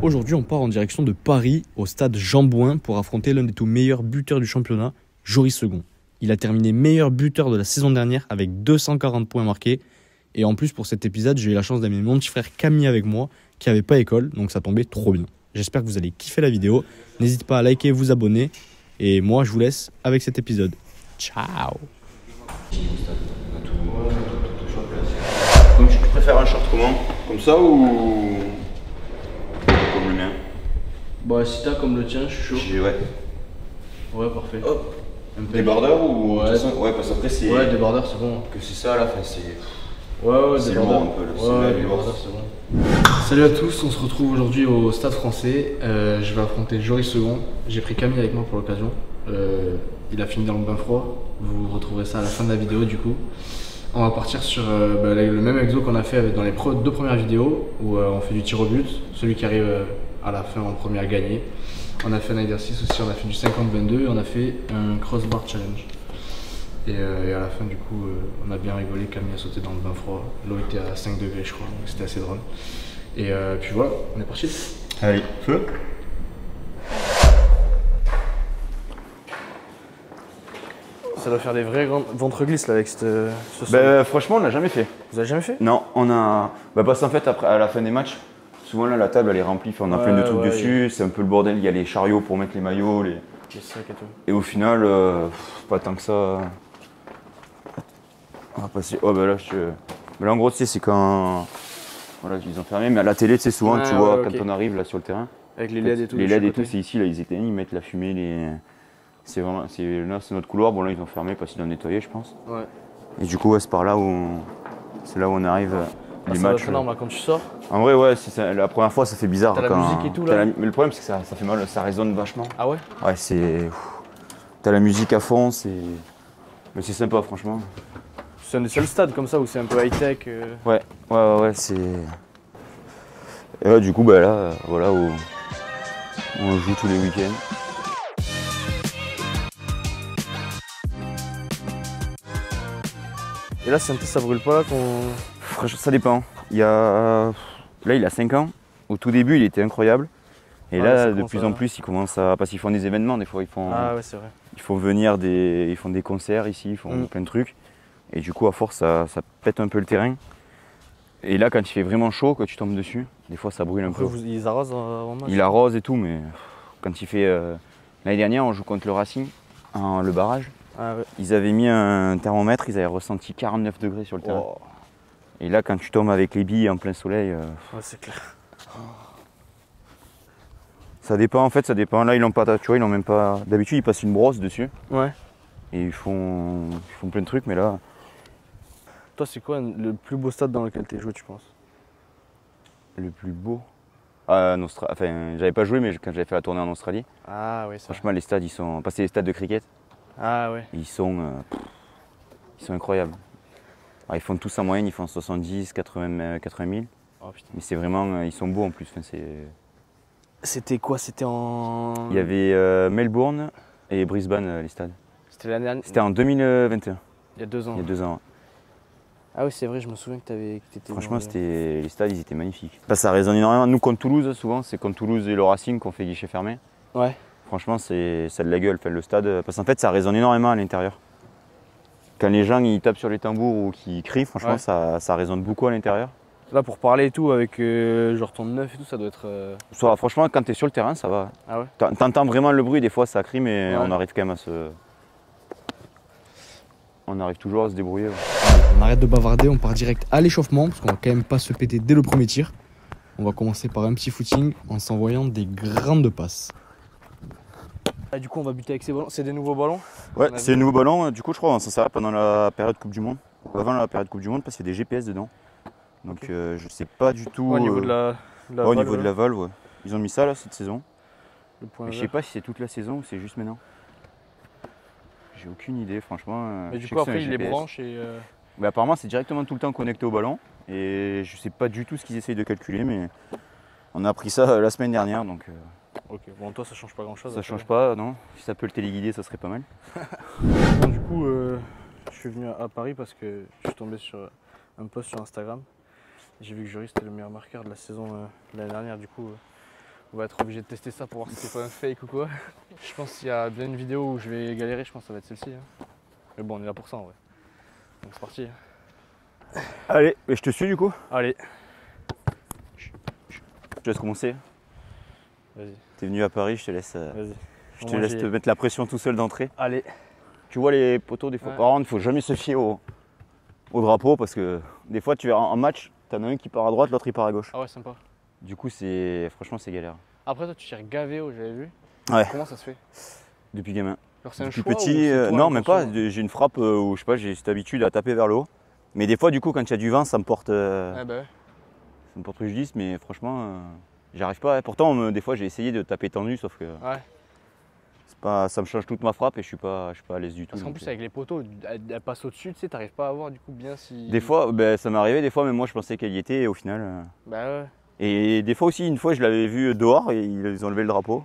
Aujourd'hui, on part en direction de Paris, au stade Jean-Bouin, pour affronter l'un des tout meilleurs buteurs du championnat, Joris Second. Il a terminé meilleur buteur de la saison dernière avec 240 points marqués. Et en plus, pour cet épisode, j'ai eu la chance d'amener mon petit frère Camille avec moi, qui n'avait pas école, donc ça tombait trop bien. J'espère que vous allez kiffer la vidéo. N'hésitez pas à liker vous abonner. Et moi, je vous laisse avec cet épisode. Ciao Donc tu préfères un short comment Comme ça ou comme le mien Bah, si t'as comme le tien, je suis chaud. J'ai ouais. Ouais, parfait. Hop. Débardeur ou Ouais. de toute façon- ouais parce qu'après c'est Ouais, débardeur, c'est bon. que c'est ça à la fin c'est Ouais, ouais, C'est lourd un peu, là, c'est Ouais, ouais, la débardeur, lourd. c'est bon. Salut à tous, on se retrouve aujourd'hui au Stade français. Euh, je vais affronter Joris Second. J'ai pris Camille avec moi pour l'occasion. Euh, il a fini dans le bain froid. Vous retrouverez ça à la fin de la vidéo du coup. On va partir sur euh, bah, le même exo qu'on a fait dans les deux premières vidéos où euh, on fait du tir au but. Celui qui arrive euh, à la fin en premier à gagner. On a fait un exercice aussi, on a fait du 50-22 et on a fait un crossbar challenge. Et, et à la fin, du coup, on a bien rigolé. Camille a sauté dans le bain froid. L'eau était à 5 degrés, je crois. donc C'était assez drôle. Et puis voilà, on est parti. Allez, feu Ça doit faire des vrais ventre glisse là avec ce, ce Bah franchement on l'a jamais fait. Vous avez jamais fait? Non, on a. Bah parce qu'en fait après à la fin des matchs, souvent là la table elle est remplie, on a plein de trucs ouais, dessus, c'est un peu le bordel, il y a les chariots pour mettre les maillots, les... Ça et tout. et au final, euh, pff, pas tant que ça. On va passer. Oh bah là je. Mais là en gros tu sais c'est quand. Voilà, ils ont fermé, mais à la télé, tu sais, souvent, tu ouais, vois, quand on arrive là sur le terrain, Avec les LED et tout. les LED et tout, c'est ici, là, ils éteignent, ils mettent la fumée, les. C'est vraiment. c'est- Là, c'est notre couloir, bon, là, ils ont fermé parce qu'ils l'ont nettoyé, je pense. Ouais. Et du coup, ouais, c'est par là où on... c'est là où on arrive euh, Ah, les ça matchs. énorme là, quand tu sors. En vrai, ouais, c'est ça- la première fois, ça fait bizarre. T'as la musique et tout, là la- Mais le problème, c'est que ça, ça fait mal, ça résonne vachement. Ah ouais? Ouais, c'est. T'as la musique à fond, c'est. Mais c'est sympa, franchement. C'est un des seuls stades comme ça où c'est un peu high-tech. euh. Ouais, ouais, ouais, ouais, c'est. Et ouais, du coup, bah là, euh, voilà où on joue tous les week-ends. Et là, c'est un peu ça brûle pas là qu'on. Franchement, ça dépend. Il y a... Là, il a 5 ans. Au tout début, il était incroyable. Et ça là, de plus à- en plus, ils commencent à. Parce qu'ils font des événements, des fois, ils font. Ah ouais, c'est vrai. Il faut venir des. Ils font des concerts ici, ils font Mm. plein de trucs. Et du coup, à force, ça, ça pète un peu le terrain. Et là, quand il fait vraiment chaud, quand tu tombes dessus, des fois, ça brûle un Après, peu. vous, ils arrosent euh, le match Il arrose et tout, mais quand il fait. euh, L'année dernière, on joue contre le Racing, en le barrage. Ah ouais. Ils avaient mis un thermomètre, ils avaient ressenti 49 degrés sur le terrain. Oh. Et là, quand tu tombes avec les billes en plein soleil, euh, Ouais, c'est clair. ça dépend en fait, ça dépend. Là, ils l'ont pas, tu vois, ils l'ont même pas. D'habitude, ils passent une brosse dessus Ouais. et ils font, ils font plein de trucs, mais là, Toi, c'est quoi le plus beau stade dans lequel t'es joué, tu penses? Le plus beau? Ah, en Austra- Enfin, j'avais pas joué, mais quand j'avais fait la tournée en Australie, Ah ouais, ça. franchement, les stades, ils sont. Passer les stades de cricket, Ah ouais. ils sont, euh, pff, ils sont incroyables. Alors, ils font tous en moyenne, ils font 70, 80, euh, 80 000, Oh putain. mais c'est vraiment, euh, ils sont beaux en plus. Enfin. C'était quoi? C'était en. Il y avait euh, Melbourne et Brisbane, les stades. C'était l'année dernière. C'était en 2021, Il y a deux ans. il y a deux ans. Ah oui, c'est vrai, je me souviens que t'étais Franchement, c'était les stades, ils étaient magnifiques. Ça résonne énormément. Nous, contre Toulouse, souvent, c'est contre Toulouse et le Racing qu'on fait guichet fermé. Ouais. Franchement, c'est ça a de la gueule, Enfin, le stade. Parce qu'en fait, ça résonne énormément à l'intérieur. Quand les gens ils tapent sur les tambours ou qu'ils crient, franchement, Ouais. ça, ça résonne beaucoup à l'intérieur. Là, pour parler et tout, avec euh, genre ton neuf et tout, ça doit être. euh, Soit, franchement, quand tu es sur le terrain, ça va. Ah ouais T'en- T'entends vraiment le bruit, des fois ça crie, mais Ouais. on arrive quand même à se. On arrive toujours à se débrouiller. ouais. On arrête de bavarder, on part direct à l'échauffement parce qu'on va quand même pas se péter dès le premier tir. On va commencer par un petit footing en s'envoyant des grandes passes. Ah, du coup, on va buter avec ces ballons. C'est des nouveaux ballons Ouais, c'est le nouveau ballon. Du coup, je crois qu'on s'en sert pendant la période Coupe du Monde. Avant la période Coupe du Monde, parce qu'il y a des GPS dedans. Donc, euh, je sais pas du tout. Au niveau euh, de la. de la ouais, au niveau de la valve, ouais. Ils ont mis ça là cette saison. Mais je sais pas si c'est toute la saison ou c'est juste maintenant. J'ai aucune idée, franchement. euh, Mais du coup, après, un il les GPS. branche et. euh, Mais apparemment, c'est directement tout le temps connecté au ballon. Et je sais pas du tout ce qu'ils essayent de calculer, mais on a appris ça euh, la semaine dernière, donc euh, Ok, bon, toi, ça change pas grand chose. ça change pas, non Si ça peut le téléguider, ça serait pas mal. Bon, du coup, euh, je suis venu à Paris parce que je suis tombé sur un post sur Instagram. J'ai vu que Joris était le meilleur marqueur de la saison euh, de l'année dernière. Du coup, euh, on va être obligé de tester ça pour voir si c'est pas un fake ou quoi. Je pense qu'il y a bien une vidéo où je vais galérer. Je pense que ça va être celle-ci. hein. Mais bon, on est là pour ça en vrai. Donc c'est parti. Allez, et je te suis du coup. Allez, Je te laisse commencer. vas-y, T'es venu à Paris, je te laisse, euh, vas-y. je te laisse te mettre la pression tout seul d'entrée. Allez. Tu vois les poteaux des fois. Ouais. Par contre, il faut jamais se fier au, au drapeau parce que des fois, tu verras en match, t'en as un qui part à droite, l'autre il part à gauche. Ah ouais, sympa. Du coup, c'est franchement, c'est galère. Après, toi, tu tires Gavéo, j'avais vu. Ouais. Comment ça se fait? Depuis gamin. Genre, c'est un Depuis choix ou petit, euh, toi non, même pas. inconsciemment J'ai une frappe euh, où je sais pas, j'ai cette habitude à taper vers le haut. Mais des fois, du coup, quand il y a du vent, ça me porte, euh, bah ouais. ça me porte préjudice. Mais franchement, euh, j'arrive pas. Pourtant, me- des fois, j'ai essayé de taper tendu, sauf que Ouais. pas, ça me change toute ma frappe et je suis pas, je suis pas à l'aise du tout. Parce qu'en plus, euh. avec les poteaux, elle, elle passe au-dessus, tu sais, t'arrives pas à voir du coup bien si. Des fois, ben, ça m'est arrivé. Des fois, même moi, je pensais qu'elle y était et au final. euh, Bah ouais. Et des fois aussi, une fois, je l'avais vu dehors et ils ont levé le drapeau.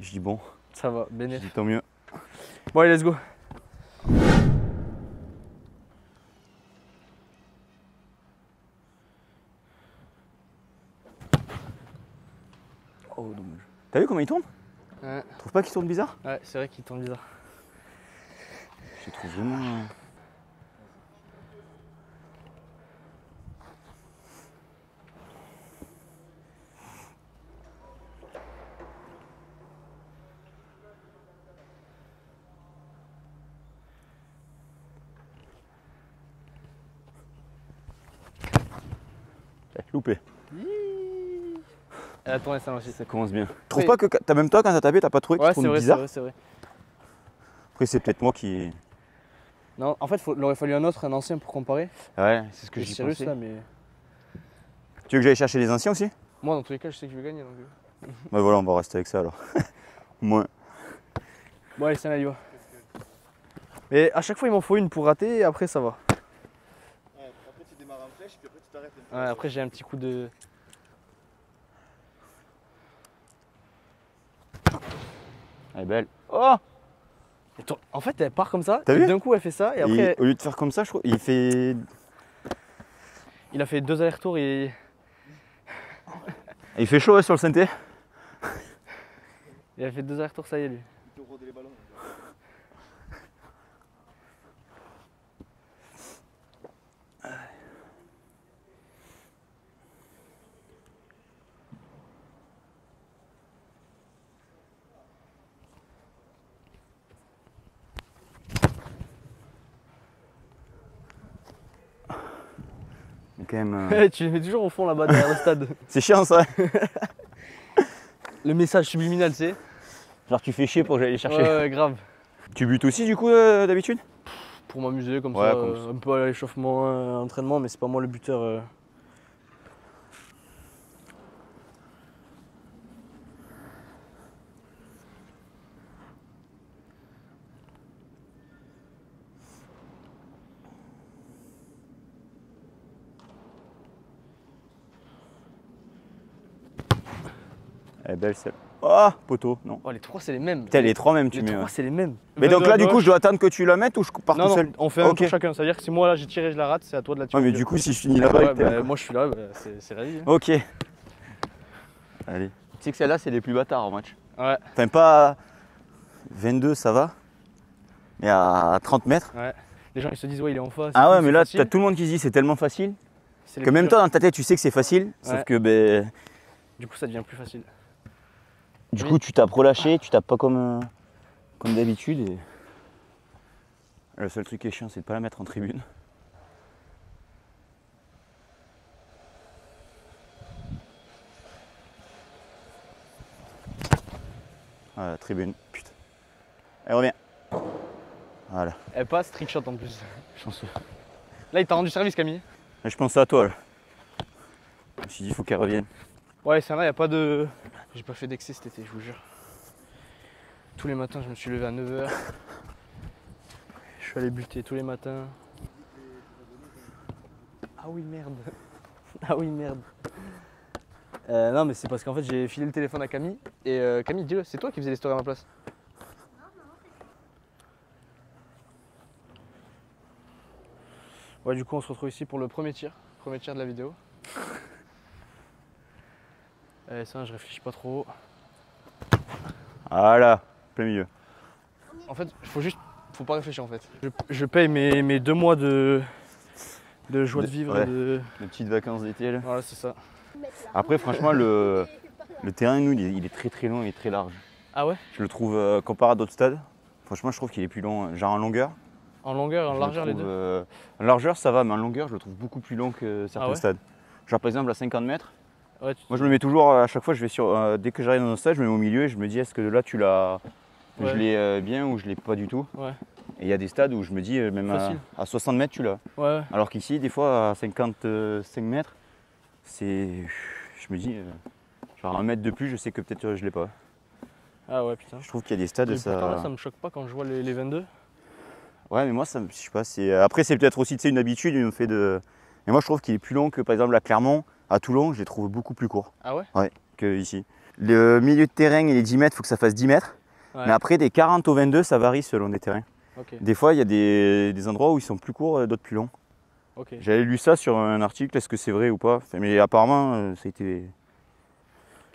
Je dis bon, Ça va, je bénéf. dis tant mieux. Bon, allez, let's go. Oh, dommage. T'as vu comment il tourne? Ouais, Tu trouves pas qu'il tourne bizarre? Ouais c'est vrai qu'il tourne bizarre. Je trouve vraiment. Eh, loupé. Elle a tourné ça aussi. Ça commence bien. Tu trouves pas que t'as même toi quand t'as tapé, t'as pas trouvé que Ouais, c'est vrai, c'est bizarre vrai, c'est vrai. Après, c'est peut-être moi qui. Non, en fait, faut- il aurait fallu un autre, un ancien pour comparer. Ouais, c'est ce que j'ai pensé. là, mais. Tu veux que j'aille chercher les anciens aussi? Moi, dans tous les cas, je sais que je vais gagner. Donc... euh. Bah voilà, on va rester avec ça alors. Moins. Bon, allez, ça y va. Mais à chaque fois, il m'en faut une pour rater et après, ça va. après, tu démarres en flèche, puis après, tu t'arrêtes. Ouais, après, j'ai un petit coup de. Elle est belle. Oh En fait, elle part comme ça. T'as vu D'un coup, elle fait ça. Et après, au lieu de faire comme ça, je crois, il fait. il a fait deux allers-retours et. Il fait chaud sur le synthé. Il a fait deux allers-retours, ça y est, lui. Mais quand même, euh, tu les mets toujours au fond là-bas derrière le stade. C'est chiant ça. Le message subliminal, tu sais. Genre tu fais chier pour que j'aille les chercher. Ouais, ouais, grave. Tu butes aussi du coup euh, d'habitude? Pour m'amuser comme Ouais, ça, comme euh, un peu à l'échauffement, entraînement, mais c'est pas moi le buteur. Elle est belle celle. Oh poteau, non. Oh, les trois, c'est les mêmes. Putain, les trois même tu Les mets. trois, ouais. c'est les mêmes. Mais donc Vingt-deux là à du coup gauche. je dois attendre que tu la mettes ou je pars Non, tout non, seul on fait un Ok. tour chacun. C'est-à-dire que si moi là j'ai tiré, je la rate, c'est à toi de la tirer. Ouais mais du coup si je finis là-bas, Ouais, bah, moi je suis là, bah, c'est la vie. hein. Ok. Allez. Tu sais que celle-là c'est les plus bâtards en match. Ouais, Enfin pas 22 ça va. Mais à 30 mètres. ouais. Les gens ils se disent, ouais, il est en face. Ah ouais mais là t'as tout le monde qui se dit c'est tellement facile les que même toi dans ta tête tu sais que c'est facile. Sauf que ben Du coup, ça devient plus facile. Du Oui. coup tu tapes relâché, tu tapes pas comme, euh, comme d'habitude. Et... Le seul truc qui est chiant c'est de pas la mettre en tribune. Voilà, tribune, putain. Elle revient. Voilà, Elle passe, trick shot en plus. chanceux. Là, il t'a rendu service, Camille. Là, je pense à toi là. Je me suis dit, il faut qu'elle revienne. Ouais, c'est vrai, il a pas de. J'ai pas fait d'excès cet été, je vous jure. Tous les matins, je me suis levé à 9h. Je suis allé buter tous les matins. Ah oui, merde. Ah oui, merde. Euh, non, mais c'est parce qu'en fait, j'ai filé le téléphone à Camille. Et euh, Camille, dis-le, c'est toi qui faisais les stories à ma place. Ouais, du coup, on se retrouve ici pour le premier tir. Premier tir de la vidéo. Allez, ça, je réfléchis pas trop. Voilà, plein milieu. En fait, il faut juste. Faut pas réfléchir en fait. Je, je paye mes, mes deux mois de, de joie de, De- vivre ouais. et de. Les petites vacances d'été là. Voilà, c'est ça. Après, franchement, le, le terrain, nous, il est, il est très très long et très large. Ah ouais? Je le trouve, euh, comparé à d'autres stades, franchement, je trouve qu'il est plus long. Genre en longueur. En longueur et en le largeur les deux euh, en largeur, ça va, mais en longueur, je le trouve beaucoup plus long que certains Ah ouais? stades. Genre, par exemple, à 50 mètres, Ouais, tu- moi, je me mets toujours, à chaque fois, je vais sur, euh, dès que j'arrive dans un stade, je me mets au milieu et je me dis, est-ce que là, tu l'as. Ouais. Je l'ai euh, bien ou je l'ai pas du tout? Ouais. Et il y a des stades où je me dis, euh, même à, Facile. à 60 mètres, tu l'as. Alors qu'ici, des fois, à 55 mètres, c'est. Je me dis, euh, genre un mètre de plus, je sais que peut-être euh, je l'ai pas. Ah ouais, putain. Je trouve qu'il y a des stades, Et ça. là, ça me choque pas quand je vois les, les 22. Ouais, mais moi, ça, me- je sais pas. Après, c'est peut-être aussi tu sais, une habitude, une fait de. Mais moi, je trouve qu'il est plus long que par exemple à Clermont, à Toulon, je les trouve beaucoup plus courts Ah ouais? Que ici. Le milieu de terrain et les 10 mètres, il faut que ça fasse 10 mètres. Ouais. Mais après, des 40 au 22, ça varie selon les terrains. Des fois, il y a des, des endroits où ils sont plus courts, euh, d'autres plus longs. J'avais lu ça sur un article, est-ce que c'est vrai ou pas? Mais apparemment, euh, ça a été.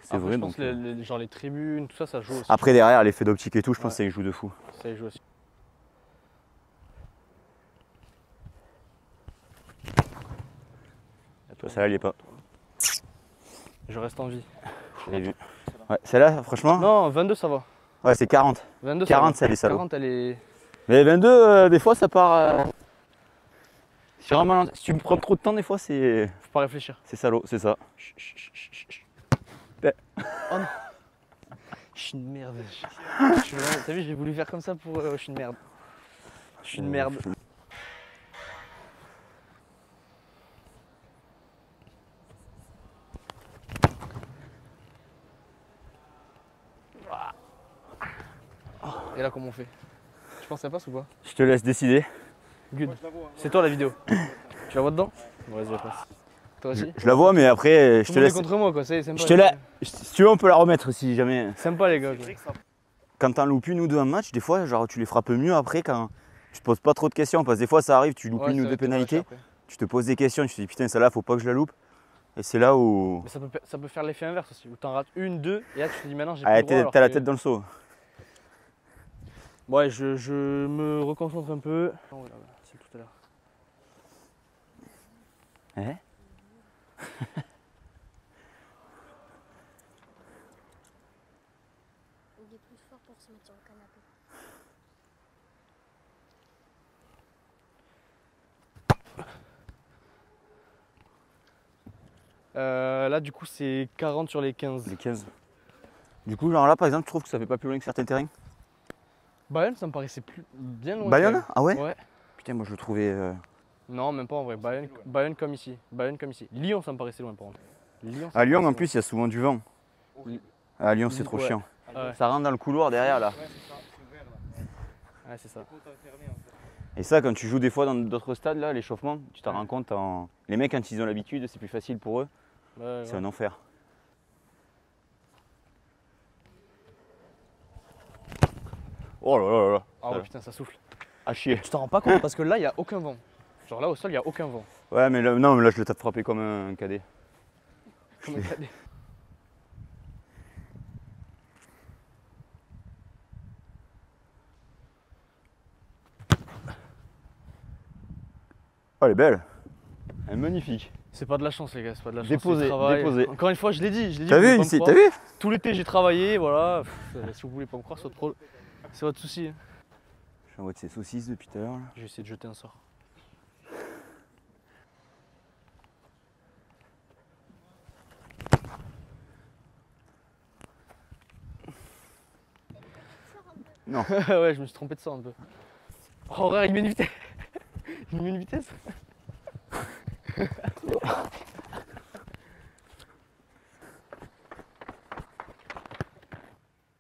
C'est vrai. je pense donc, que euh. les, les- genre les tribunes, tout ça, ça joue aussi. Après, derrière, l'effet d'optique et tout, je pense Ouais. que ça y joue de fou. Ça y joue aussi. Toi, celle-là, elle y est pas. Je reste en vie. Vu. Ouais, celle-là, franchement, Non, 22 ça va. ouais, c'est 40. 22 40, ça ça, va. les salauds. 40 elle est. Mais 22, euh, des fois, ça part. euh, Sur un malin- Si tu me prends trop de temps, des fois, c'est Faut pas réfléchir. c'est salaud, c'est ça. Chut, chut, chut. Oh non. Je suis une merde. T'as vu, j'ai voulu faire comme ça pour. euh, je suis une merde. Je suis une merde. Là, comment on fait Tu penses que ça passe ou pas Je te laisse décider. Good. C'est toi la vidéo. tu la vois dedans Vas-y, elle passe. Toi aussi Je la vois, mais après, je Tout te laisse. contre moi, quoi. C'est sympa. Je te laisse. Si tu veux, on peut la remettre si jamais. Sympa, les gars. quoi. Quand t'en loupes une ou deux un match, des fois, genre, tu les frappes mieux après quand tu te poses pas trop de questions. Parce que des fois, ça arrive, tu loupes Ouais, une ou deux pénalités, tu te poses des questions, tu te dis putain, celle-là, faut pas que je la loupe. Et c'est là où. Mais ça peut, ça peut faire l'effet inverse aussi, où t'en rates une, deux, et là tu te dis maintenant j'ai Ah, t'as la que- tête dans le seau. Ouais, je, je me reconcentre un peu. Oh, là, là, c'est tout à l'heure. Hein? Il est plus fort pour se mettre sur le canapé. Euh, là du coup c'est 40 sur les 15. Les 15. Du coup, genre là, par exemple, tu trouves que ça fait pas plus loin que certains terrains? Bayonne ça me paraissait plus bien loin. Bayonne Ah ouais. Ouais. Putain, moi je le trouvais. euh, Non, même pas en vrai. Bayonne, Bayonne comme ici. Bayonne comme ici. Lyon ça me paraissait loin par contre. Lyon, ça À me Lyon, en paraissait plus, il y a souvent du vent. À Lyon, c'est trop Ouais. chiant. Ouais, Ça rentre dans le couloir derrière là. ouais c'est ça. Et ça, quand tu joues des fois dans d'autres stades, là, l'échauffement, tu t'en rends compte en. Les mecs, quand ils ont l'habitude, c'est plus facile pour eux. Ouais, C'est un enfer. Oh là là là là. Ah ouais putain ça souffle. À chier. Tu t'en rends pas compte parce que là il y a aucun vent. Genre là au sol il y a aucun vent. Ouais, mais là, non, mais là, je le tape frappé comme un cadet. Comme un cadet. Oh, elle est belle. Elle est magnifique. C'est pas de la chance les gars, c'est pas de la chance. Déposé, déposé. Encore une fois je l'ai dit. T'as vu, ici, t'as vu Tout l'été j'ai travaillé, voilà. Pff, si vous voulez pas me croire, c'est votre, pro- c'est votre souci. hein. J'envoie de ces saucisses depuis tout à l'heure. là. Je vais essayer de jeter un sort. Non. ouais, je me suis trompé de sort un peu. Oh, il met une vitesse. il met une vitesse.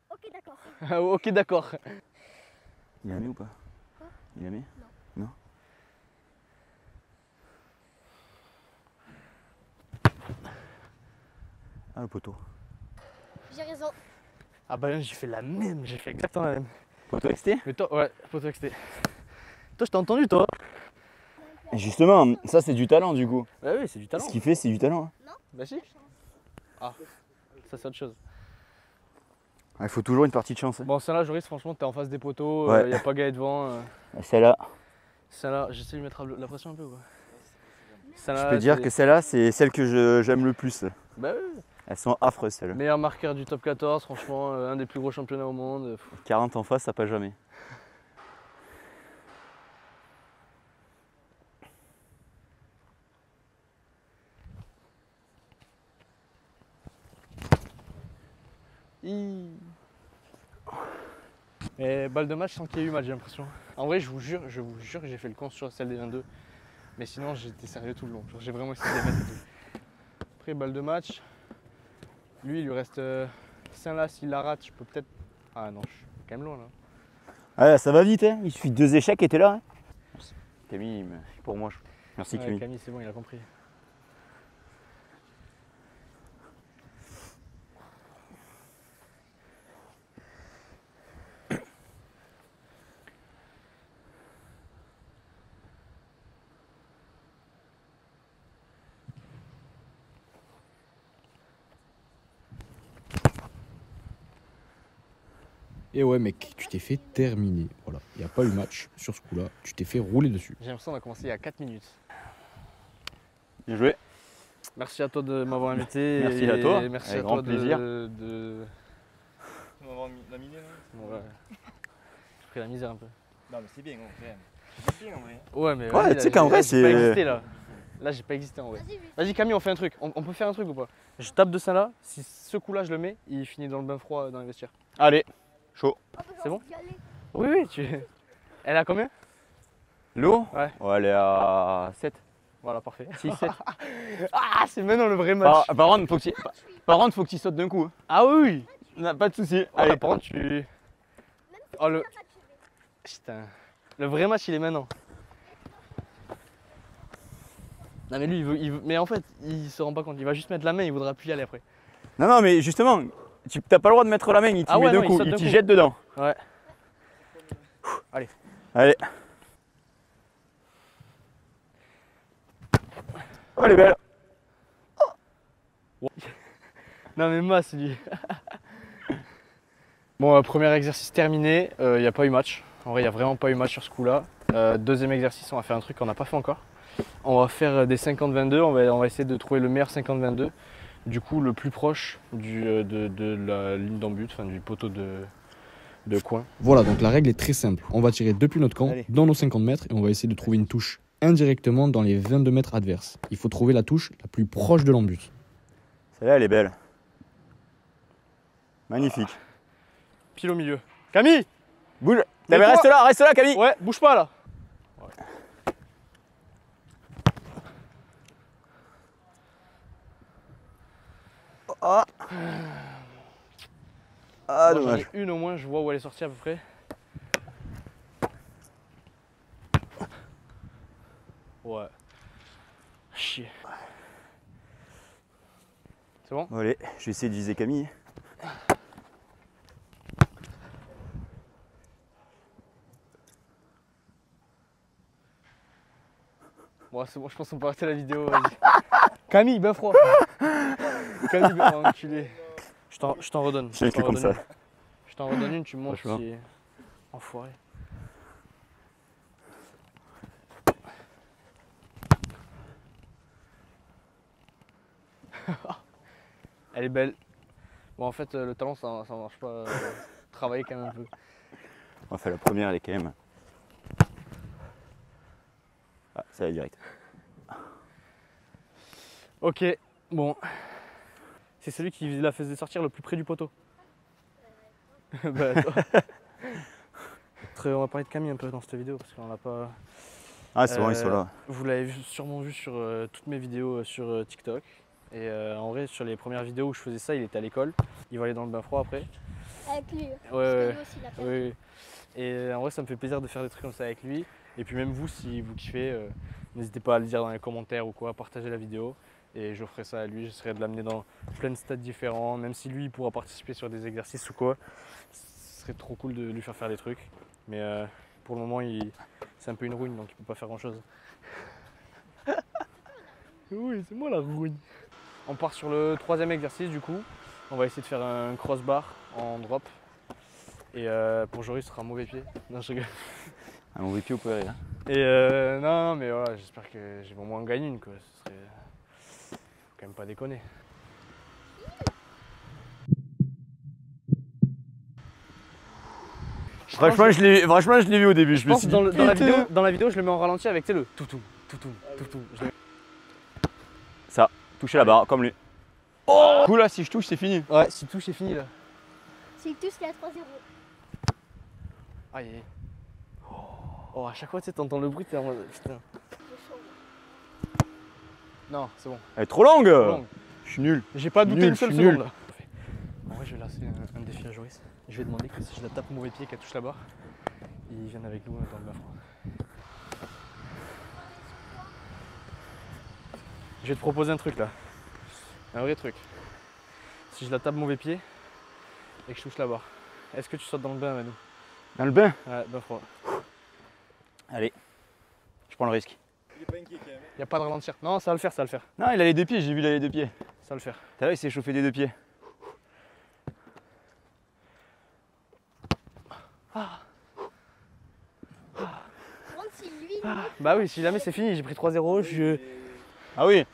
Ok, d'accord. Ah, ok, d'accord. Il a mis ou pas? Il a mis Non. Ah, le poteau. J'ai raison. Ah bah j'ai fait la même, j'ai fait exactement la même. Poteau XT Mais toi, ouais, photo XT. Toi, je t'ai entendu, toi. Et justement, ça c'est du talent du coup. Bah oui, c'est du talent. Ce qu'il fait, c'est du talent. hein. Bah si. Ah, ça c'est autre chose. Ah, Il faut toujours une partie de chance. hein. Bon, celle-là, Joris, franchement, t'es en face des poteaux, il Ouais. n'y a pas Gaël devant. euh. Celle-là, Celle-là, j'essaie de lui mettre la pression un peu quoi. je peux dire que celle-là, c'est celle que j'aime le plus. Bah oui. Elles sont affreuses celles-là. Meilleur marqueur du top 14, franchement, euh, un des plus gros championnats au monde. euh, pff. 40 en face, ça passe jamais. Et balle de match sans qu'il y ait eu match, j'ai l'impression. En vrai, je vous jure, je vous jure que j'ai fait le con sur celle des 22. Mais sinon, j'étais sérieux tout le long. J'ai vraiment essayé de les mettre tout. Après, balle de match. Lui, il lui reste 5 là. S'il la rate, je peux peut-être. Ah non, je suis quand même loin là. Ouais, ça va vite, hein. il suffit de deux échecs et t'es là. hein. Camille, pour moi. je- Merci Ouais, Camille. Camille, c'est bon, il a compris. Et ouais, mec, tu t'es fait terminer. Voilà, il n'y a pas eu match sur ce coup-là. Tu t'es fait rouler dessus. J'ai l'impression qu'on a commencé il y a 4 minutes. Bien joué. Merci à toi de m'avoir invité. Merci et à toi, Merci avec à grand toi de- plaisir. de. On va avoir laminé là Bon, ouais. J'ai pris la misère un peu. Non mais c'est bien en vrai. C'est bien en vrai. Ouais, mais. Ouais, tu sais qu'en vrai, j'ai pas c'est- existé là. Là, j'ai pas existé en vrai. Vas-y, Camille, on fait un truc. On, on peut faire un truc ou pas? Je tape de ça là. Si ce coup là, je le mets, il finit dans le bain froid dans les vestiaires. Allez, Oh, C'est bon. Oui, oui, tu. Elle a combien? L'eau? Ouais. elle est à 7. Voilà, parfait. 6, 7. Ah, c'est maintenant le vrai match. Par, par contre, faut que tu, par contre, faut que tu sautes d'un coup. hein. Ah oui, oui. Non, pas de soucis. Allez, Allez, par contre, tu. Oh le. Putain. Le vrai match, il est maintenant. Non, mais lui, il veut, il veut- Mais en fait, il se rend pas compte. Il va juste mettre la main, il voudra plus y aller après. Non, non, mais justement, tu t'as pas le droit de mettre la main, il t'y Ah ouais, met d'un non, il t'y jette dedans. Ouais. Allez. Oh, elle est belle. Non, mais masse, lui. bon, euh, premier exercice terminé. Il n'y a pas eu match. En vrai, il n'y a vraiment pas eu match sur ce coup-là. Euh, deuxième exercice, on va faire un truc qu'on n'a pas fait encore. On va faire euh, des 50-22. On va, on va essayer de trouver le meilleur 50-22. Du coup, le plus proche du, euh, de, de la ligne d'en but, enfin du poteau de, de coin. Voilà, donc la règle est très simple. On va tirer depuis notre camp, Allez. dans nos 50 mètres, et on va essayer de trouver une touche indirectement dans les 22 mètres adverses. Il faut trouver la touche la plus proche de l'embut. Celle-là, elle est belle. Magnifique. Pile au milieu. Camille Bouge. Mais reste là, reste là, Camille. Ouais, bouge pas là. Ah, Moi, j'en ai une au moins, je vois où elle est sortie à peu près. Ouais. Chier. C'est bon? Bon, allez, je vais essayer de viser Camille. Bon, c'est bon, je pense qu'on peut arrêter la vidéo. Camille, ben froid. Ben enculé. Je t'en je t'en redonne. Je t'en redonne ça. une. Je t'en redonne une, tu me montres si. Enfoiré. Elle est belle. Bon, en fait, euh, le talent, ça, ça marche pas. euh, Travailler quand même un peu. Enfin, la première, elle est quand même. Ah, ça va direct. Ok, bon. C'est celui qui la faisait sortir le plus près du poteau. bah, toi. Très- on va parler de Camille un peu dans cette vidéo parce qu'on l'a pas. Ah, c'est bon, Euh, ils sont là. Vous l'avez sûrement vu sur euh, toutes mes vidéos euh, sur euh, TikTok. Et euh, en vrai, sur les premières vidéos où je faisais ça, il était à l'école. Il va aller dans le bain froid après. Avec lui. Ouais, Parce que ouais. lui aussi, il a fait. Oui. Et euh, en vrai, ça me fait plaisir de faire des trucs comme ça avec lui. Et puis même vous, si vous kiffez, euh, n'hésitez pas à le dire dans les commentaires ou quoi, partager la vidéo. Et je ferai ça à lui, j'essaierai de l'amener dans plein de stades différents, même si lui, il pourra participer sur des exercices ou quoi. Ce serait trop cool de lui faire faire des trucs. Mais euh, pour le moment, il... c'est un peu une ruine, donc il peut pas faire grand-chose. Oui, c'est moi la rouille. On part sur le troisième exercice du coup. On va essayer de faire un crossbar en drop. Et euh, pour Joris, ce sera un mauvais pied. Non, je rigole. Un mauvais pied au poids là. Et euh, non, non, mais voilà, j'espère que j'ai au moins gagné une quoi. Ce serait. Faut quand même pas déconner. Franchement, je l'ai franchement, je l'ai vu au début. Je, Je me pense suis que dans, dit, le- dans la vidéo, dans la vidéo, je le mets en ralenti avec tu sais, le toutou, toutou, toutou, le- Toucher la barre, comme lui. Oh Du coup, là, si je touche, c'est fini. Ouais, si touche, c'est fini là. C'est tous qui a 3-0. Aïe aïe. Oh, à chaque fois, tu sais, t'entends le bruit, t'es en mode putain. Non, c'est bon. Elle est trop longue. trop. Je suis nul. J'ai pas douté Nul, une seule seconde nul. là. En vrai, je vais lancer un, un défi à Joris. Je vais demander que si je la tape mauvais pied, qu'elle touche la barre, il vienne avec nous dans le bain froid. Je vais te proposer un truc là. Un vrai truc. Si je la tape mauvais pied et que je touche la barre, est-ce que tu sautes dans le bain avec nous Dans le bain? Ouais, bain froid. Allez. Je prends le risque. Il est pas inquiet quand même. Y a pas de ralentir. Non, ça va le faire, ça va le faire. Non, il a les deux pieds, j'ai vu, il a les deux pieds. Ça va le faire. À l'heure, il s'est chauffé des deux pieds. Lui, il Bah oui, si jamais c'est fini, j'ai pris 3-0, je. Ah oui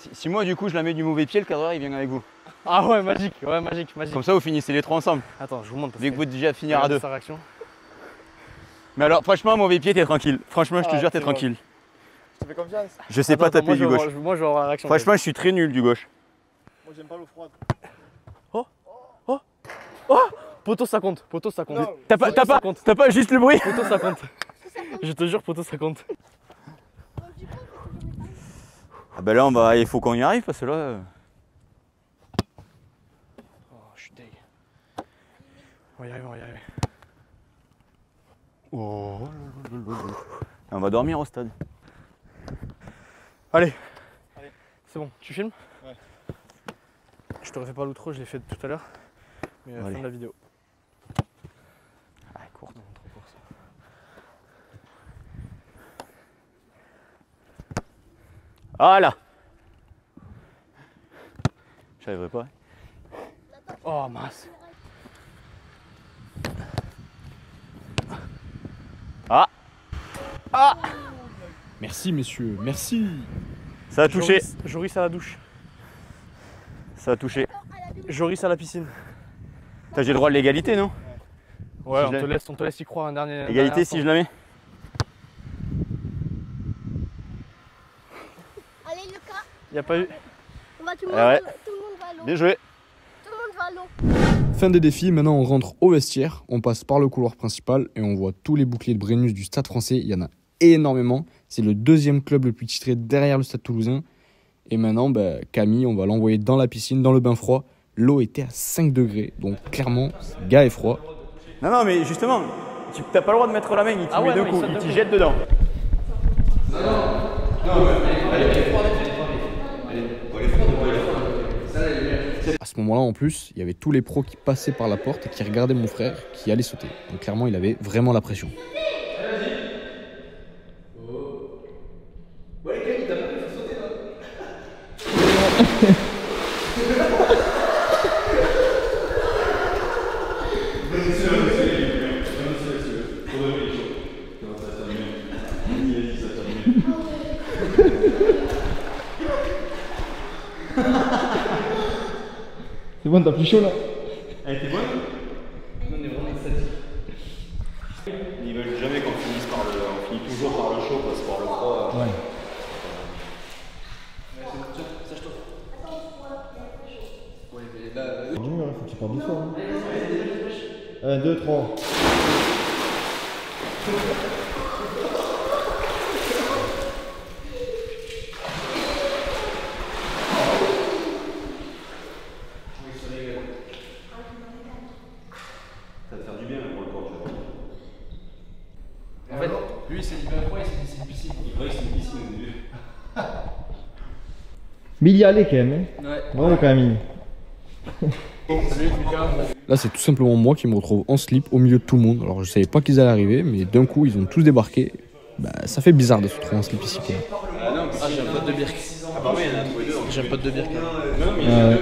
si, si moi, du coup, je la mets du mauvais pied, le cadreur, il vient avec vous. Ah ouais, magique, ouais, magique, magique. Comme ça, vous finissez les trois ensemble. Attends, je vous montre parce Vu que vous êtes déjà finir à deux. sa réaction. Mais alors, franchement, mauvais pied, t'es tranquille. Franchement, je te Ah, jure, t'es tranquille. Fais confiance. Je sais Attends, pas taper moi, du gauche. je- Moi, je vais avoir la réaction. Franchement, je suis très nul du gauche. Moi j'aime pas l'eau froide. Poteau, ça compte. Poteau, ça compte. T'as pas, Poteau, t'as ça pas, compte. t'as pas juste le bruit Poteau, ça compte. Je te jure, poteau, ça compte. Ah bah là, on va, il faut qu'on y arrive parce que là. euh, Oh, je suis deg. On va y arriver, on va y arriver. Oh, On va dormir au stade. Allez. C'est bon, tu filmes? Ouais. Je te refais pas l'outro, je l'ai fait tout à l'heure. Mais à la Allez. fin de la vidéo. Ah, court. Non, trop court, ça. Ah là J'arriverai pas. Oh mince. Merci, messieurs, merci. Ça a touché. Joris, Joris à la douche. Ça a touché. Joris à la piscine. T'as j'ai le droit de l'égalité, non? Ouais, Si on te, la- laisse, on te laisse y croire un dernier. Égalité dernier si je la mets Allez, Lucas, Y a pas eu. on va tout le Ah monde, ouais. tout le monde va à l'eau. Bien joué. Tout le monde va à l'eau. Fin des défis, maintenant on rentre au vestiaire, on passe par le couloir principal et on voit tous les boucliers de Brennus du stade français, il y en a énormément. C'est le deuxième club le plus titré derrière le stade toulousain. Et maintenant, bah, Camille, on va l'envoyer dans la piscine, dans le bain froid. L'eau était à 5 degrés, donc clairement, ce gars est froid. Non, non, mais justement, tu t'as pas le droit de mettre la main, il t'y Ah met ouais, deux non, il coups, il deux t'y jette dedans. À ce moment-là, en plus, il y avait tous les pros qui passaient par la porte et qui regardaient mon frère qui allait sauter. Donc clairement, il avait vraiment la pression. C'est bon, t'as plus chaud là Elle était bonne Ils veulent jamais qu'on finisse par le. On finit toujours par le chaud, parce que par le froid. Ouais. C'est dur, hein, faut que tu parles doucement. 1, 2, 3. Ça va te faire du bien pour le corps, tu vois. En fait, lui, c'est du bain froid, il s'est dit c'est une piscine. Il croyait que c'était une piscine au début. Mais il y allait quand même. Hein. Ouais. Bravo Camille. Là, c'est tout simplement moi qui me retrouve en slip au milieu de tout le monde. Alors, je savais pas qu'ils allaient arriver, mais d'un coup, ils ont tous débarqué. Bah, ça fait bizarre de se retrouver en slip ici. quoi. Ah, j'ai un pote de Birk. J'ai un pote de bière. Euh,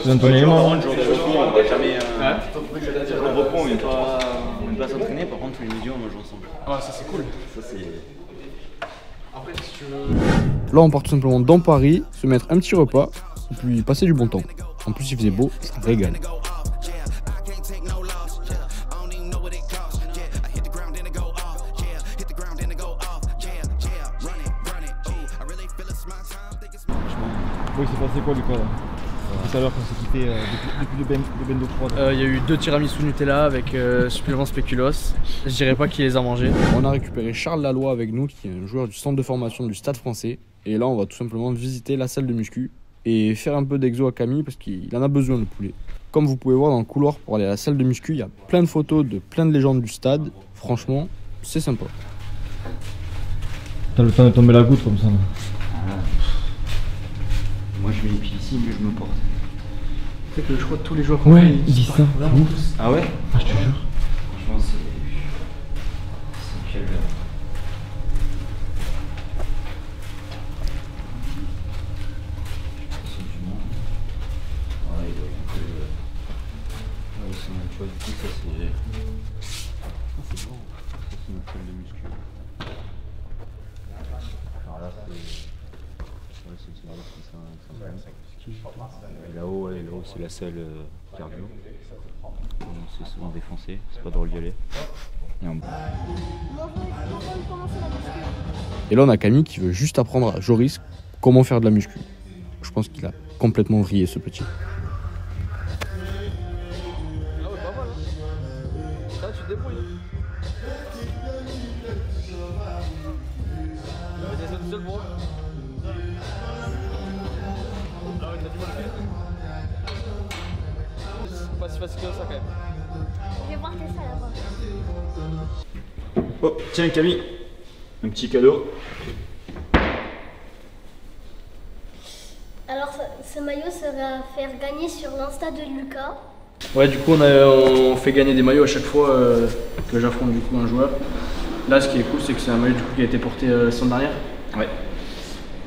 Tu donnes ton élément hein jour de repos, on va jamais. euh, jour repos, on vient pas, on vient pas s'entraîner. Par contre, tous les médias, on va jouer ensemble. Ah, ça c'est cool. Ça, c'est. Après, si tu veux. Là, on part tout simplement dans Paris, se mettre un petit repas, et puis passer du bon temps. En plus, il faisait beau, ça régale. Oui, c'est passé quoi, Lucas là? Tout à l'heure, quand on s'est quitté euh, depuis, depuis le, ben, le bendo 3. Euh, Il y a eu deux tiramisu Nutella avec euh, supplément spéculoos. Je dirais pas qui les a mangés. On a récupéré Charles Laloy avec nous, qui est un joueur du centre de formation du Stade français. Et là, on va tout simplement visiter la salle de muscu et faire un peu d'exo à Camille parce qu'il en a besoin, le poulet. Comme vous pouvez voir dans le couloir pour aller à la salle de muscu, il y a plein de photos de plein de légendes du stade. Franchement, c'est sympa. T'as le temps de tomber la goutte comme ça. là. Moi, je mets les pieds ici, mieux je me porte. C'est que je crois que tous les joueurs Ouais, français, il dit ça. vraiment tous. Ah ouais? Ah, je te jure. Franchement, c'est. C'est quel. La euh, cardio. Donc, C'est souvent défoncé, c'est pas drôle d'y aller. Et. Et là, on a Camille qui veut juste apprendre à Joris comment faire de la muscu. Je pense qu'il a complètement vrillé ce petit. Oh, tiens Camille, un petit cadeau. Alors, ce, maillot sera à faire gagner sur l'insta de Lucas. Ouais, du coup, on, a- on fait gagner des maillots à chaque fois euh, que j'affronte du coup un joueur. Là, ce qui est cool, c'est que c'est un maillot du coup, qui a été porté euh, la semaine dernière. Ouais.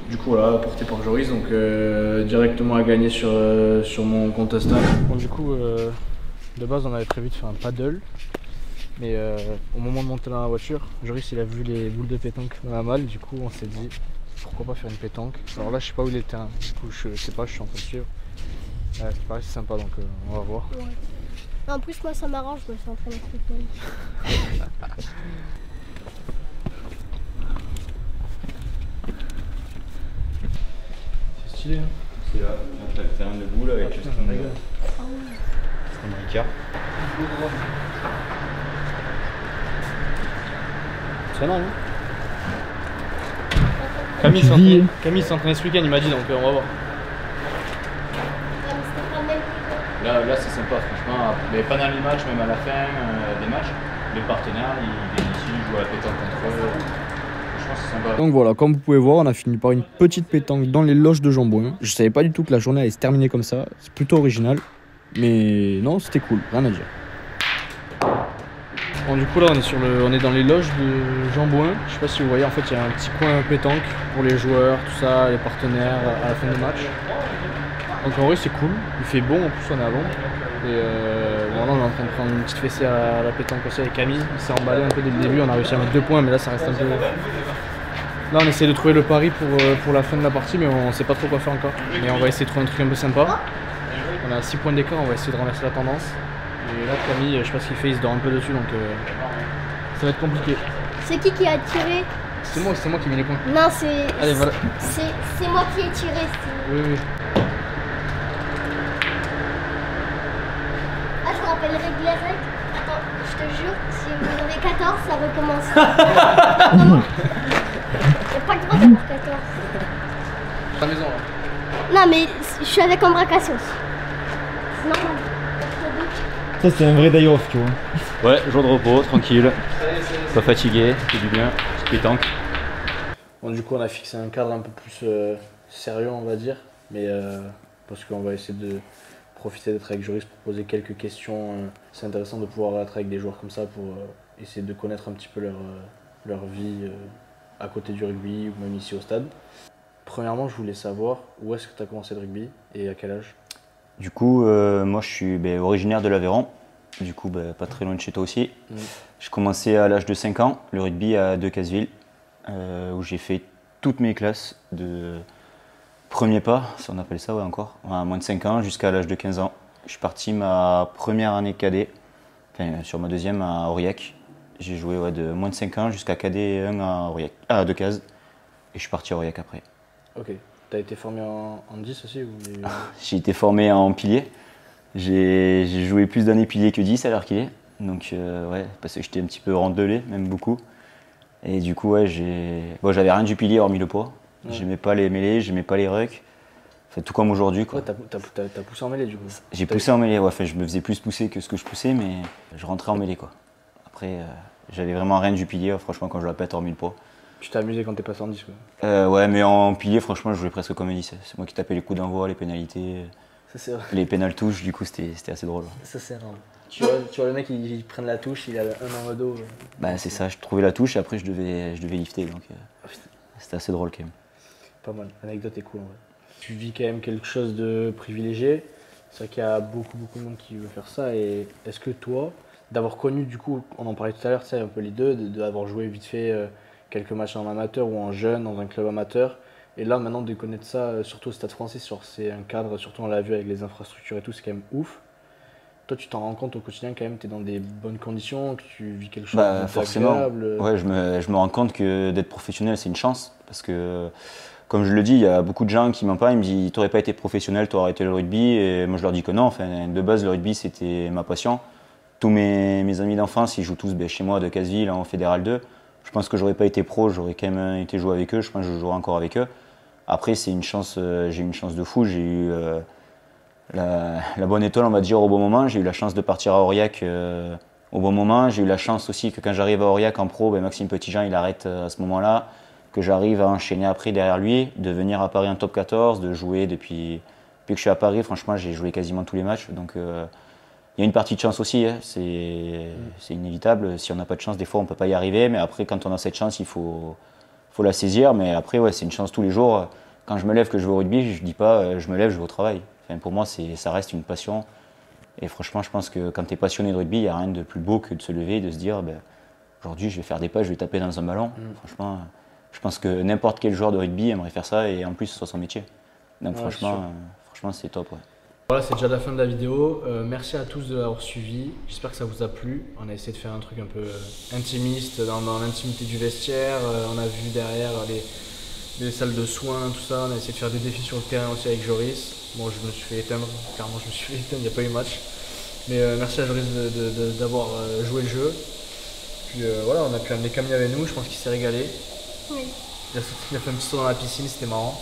Du coup, voilà, porté par Joris, donc euh, directement à gagner sur, euh, sur mon compte Insta. Bon, du coup, euh, de base, on avait prévu de faire un paddle. Mais euh, au moment de monter dans la voiture, Joris il a vu les boules de pétanque dans la malle, du coup on s'est dit pourquoi pas faire une pétanque? Alors là je sais pas où il était, hein. du coup je sais pas, je suis en train de suivre. C'est pareil, c'est sympa donc euh, on va voir. En plus, moi, ça m'arrange, je me suis entraîné ce week-end. C'est stylé hein C'est là, t'as le terrain de boule avec le stand rigole. stand Énorme hein Camille hein. Camille s'entraîne ce week-end, il m'a dit donc euh, on va voir. Là, là c'est sympa, franchement. Mais pendant les matchs, même à la fin euh, des matchs, les partenaires, ils viennent ici, ils jouent à la pétanque entre eux. Franchement, c'est sympa. Donc voilà, comme vous pouvez voir, on a fini par une petite pétanque dans les loges de Jambouin. Je savais pas du tout que la journée allait se terminer comme ça. C'est plutôt original. Mais non, c'était cool, rien à dire. Bon du coup là on est sur le, on est dans les loges de Jean Bouin. Je sais pas si vous voyez en fait il y a un petit coin pétanque pour les joueurs, tout ça, les partenaires à la fin du match. Donc en vrai c'est cool, il fait bon en plus on est à Londres. Et euh, bon, là on est en train de prendre une petite fessée à la pétanque aussi avec Camille. Il s'est emballé un peu dès le début, on a réussi à mettre deux points mais là ça reste un peu. Là on essaie de trouver le pari pour, euh, pour la fin de la partie mais on sait pas trop quoi faire encore. Mais on va essayer de trouver un truc un peu sympa. On a 6 points d'écart, on va essayer de renverser la tendance. Et là Camille, je sais pas ce qu'il fait, il se dort un peu dessus donc euh, ça va être compliqué. C'est qui qui a tiré C'est moi, c'est moi qui mets les points. Non, c'est. Allez, voilà. C'est moi qui ai tiré. Oui, oui. Ah, je me rappellerai de les règles. Attends, je te jure, si vous avez 14, ça recommence. Vraiment. J'ai pas le droit d'avoir 14. À la maison là. Non, mais je suis avec embracation. Ça, c'est un vrai day off, tu vois. Ouais, jour de repos, tranquille. Pas fatigué, c'est du bien. Pétanque. Bon, du coup, on a fixé un cadre un peu plus euh, sérieux, on va dire. Mais euh, parce qu'on va essayer de profiter d'être avec Joris pour poser quelques questions. Euh, C'est intéressant de pouvoir être avec des joueurs comme ça pour euh, essayer de connaître un petit peu leur, euh, leur vie euh, à côté du rugby ou même ici au stade. Premièrement, je voulais savoir où est-ce que tu as commencé le rugby et à quel âge? Du coup, euh, moi je suis ben, originaire de l'Aveyron, du coup ben, pas très loin de chez toi aussi. Mhm. J'ai commencé à l'âge de 5 ans, le rugby à Decazeville, euh, où j'ai fait toutes mes classes de premier pas, si on appelle ça ouais, encore, à moins de 5 ans jusqu'à l'âge de 15 ans. Je suis parti ma première année cadet, enfin sur ma deuxième à Aurillac. J'ai joué ouais, de moins de 5 ans jusqu'à cadet 1 à, Aurillac, à Decazes, et je suis parti à Aurillac après. Ok. Tu as été formé en, en 10 aussi ou il y a eu- J'ai été formé en pilier. J'ai joué plus d'années pilier que 10 à l'heure qu'il est. Donc, euh, ouais, parce que j'étais un petit peu rendelé, même beaucoup. Et du coup, ouais, j'ai. Bon, j'avais rien du pilier hormis le poids. Ouais. J'aimais pas les mêlées, j'aimais pas les rucks. Enfin, tout comme aujourd'hui, quoi. Ouais, t'as, poussé en mêlée du coup. J'ai poussé en mêlée, ouais. Enfin, je me faisais plus pousser que ce que je poussais, mais je rentrais en mêlée, quoi. Après, euh, j'avais vraiment rien du pilier, franchement, quand je la pète, hormis le poids. Tu t'es amusé quand t'es passé en 10 quoi. Euh, ouais, mais en pilier, franchement, je jouais presque comme un 10. C'est moi qui tapais les coups d'envoi, les pénalités, Ça c'est les pénales touches, du coup, c'était c'était assez drôle. Ça c'est rare. Tu vois, tu vois le mec, il, il prenne la touche, il a un an au dos. euh. Bah c'est ça, je trouvais la touche et après je devais, je devais lifter donc euh, Ah, c'était assez drôle quand même. Pas mal, l'anecdote est cool en vrai. Tu vis quand même quelque chose de privilégié. C'est vrai qu'il y a beaucoup, beaucoup de monde qui veut faire ça. Et est-ce que toi, d'avoir connu, du coup, on en parlait tout à l'heure, tu sais, un peu les deux, de- d'avoir joué vite fait euh, quelques matchs en amateur ou en jeune, dans un club amateur, et là maintenant de connaître ça, euh, surtout au stade français, c'est un cadre, surtout on l'a vu avec les infrastructures et tout, c'est quand même ouf. Toi, tu t'en rends compte au quotidien quand même, tu es dans des bonnes conditions, que tu vis quelque chose Bah, de forcément. agréable. Ouais, je me, je me rends compte que d'être professionnel c'est une chance parce que comme je le dis, il y a beaucoup de gens qui m'en parlent, ils me disent t'aurais pas été professionnel, t'aurais arrêté le rugby et moi je leur dis que non, enfin de base le rugby c'était ma passion. Tous mes, mes amis d'enfance ils jouent tous ben, chez moi de Casville en Fédéral 2. Je pense que j'aurais pas été pro, j'aurais quand même été jouer avec eux, je pense que je jouerai encore avec eux. Après c'est une chance, euh, une chance de fou, j'ai eu euh, la, bonne étoile, on va dire, au bon moment. J'ai eu la chance de partir à Aurillac euh, au bon moment. J'ai eu la chance aussi que quand j'arrive à Aurillac en pro, ben, Maxime Petitjean, il arrête à ce moment-là. Que j'arrive à enchaîner après derrière lui, de venir à Paris en top 14, de jouer depuis, depuis que je suis à Paris. Franchement, j'ai joué quasiment tous les matchs. Donc, il y a une partie de chance aussi. hein. C'est inévitable. Si on n'a pas de chance, des fois, on ne peut pas y arriver. Mais après, quand on a cette chance, il faut, faut la saisir. Mais après, ouais, c'est une chance tous les jours. Quand je me lève, que je vais au rugby, je dis pas euh, je me lève, je vais au travail. Enfin, pour moi, ça reste une passion. Et franchement, je pense que quand tu es passionné de rugby, il n'y a rien de plus beau que de se lever et de se dire ben, aujourd'hui, je vais faire des pas, je vais taper dans un ballon. Franchement, euh, je pense que n'importe quel joueur de rugby aimerait faire ça et en plus, ce soit son métier. Donc, Ouais, franchement, euh, franchement, c'est top. ouais. Voilà, c'est déjà la fin de la vidéo. Euh, merci à tous de l'avoir suivi. J'espère que ça vous a plu. On a essayé de faire un truc un peu euh, intimiste dans, dans l'intimité du vestiaire. Euh, on a vu derrière les, les salles de soins, tout ça. On a essayé de faire des défis sur le terrain aussi avec Joris. Bon, je me suis fait éteindre. Clairement, je me suis fait éteindre. Il n'y a pas eu match. Mais euh, merci à Joris d'avoir joué le jeu. Puis voilà, on a pu amener Camille avec nous. Je pense qu'il s'est régalé. Oui. Il a fait un petit saut dans la piscine, c'était marrant.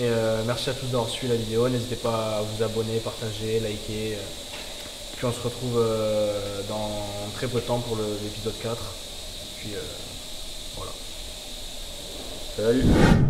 Et euh, merci à tous d'avoir suivi la vidéo. N'hésitez pas à vous abonner, partager, liker. euh. Puis on se retrouve euh, dans très peu de temps pour l'épisode 4. Puis euh, voilà. Salut